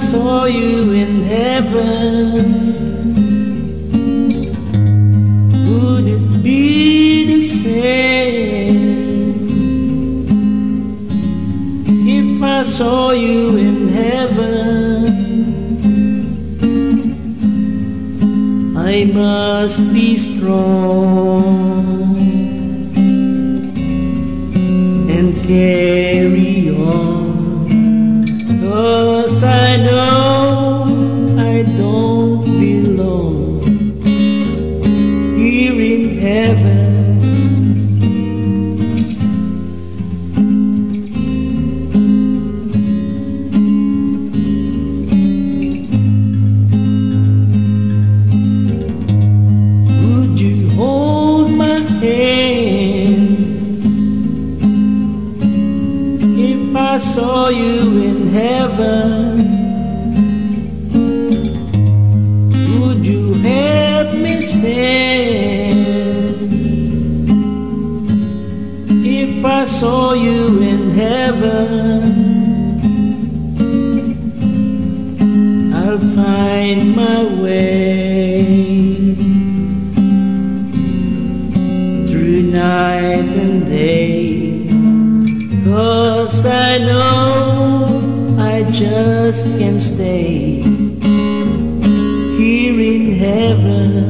saw you in heaven. Would it be the same If I saw you in heaven? I must be strong And care. Know I don't belong here in heaven. Would you hold my hand if I saw you in heaven? Saw you in heaven? I'll find my way through night and day. Cause I know I just can't stay here in heaven.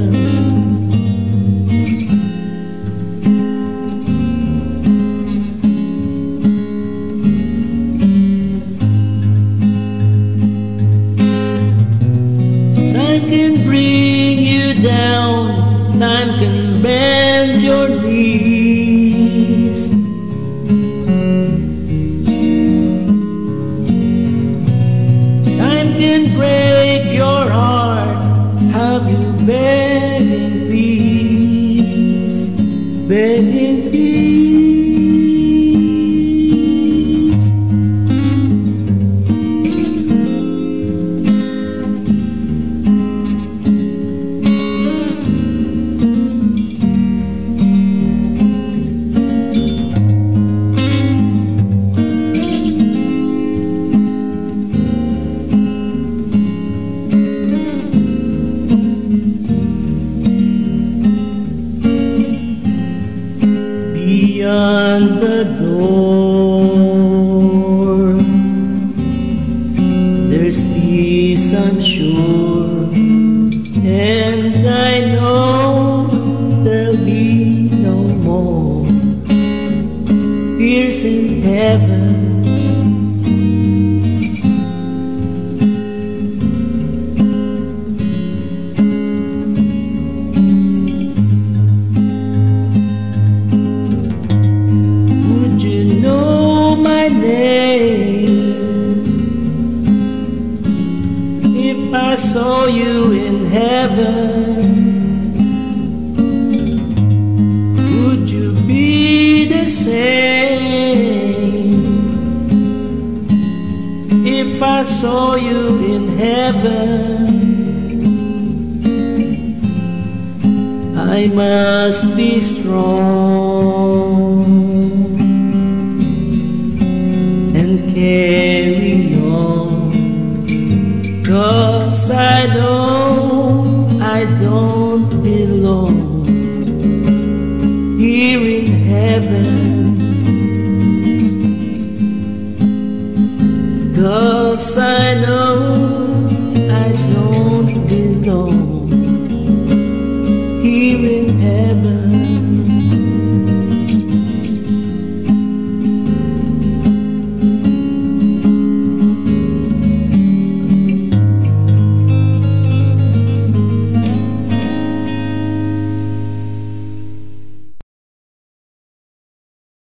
Time can bend your knees. Time can break your heart, have you begging please, begging please. Beyond the door. There's peace, I'm sure, and I know there'll be no more tears in heaven. If I saw you in heaven? Would you be the same if I saw you in heaven? I must be strong don't belong here in heaven. Cause I know I don't belong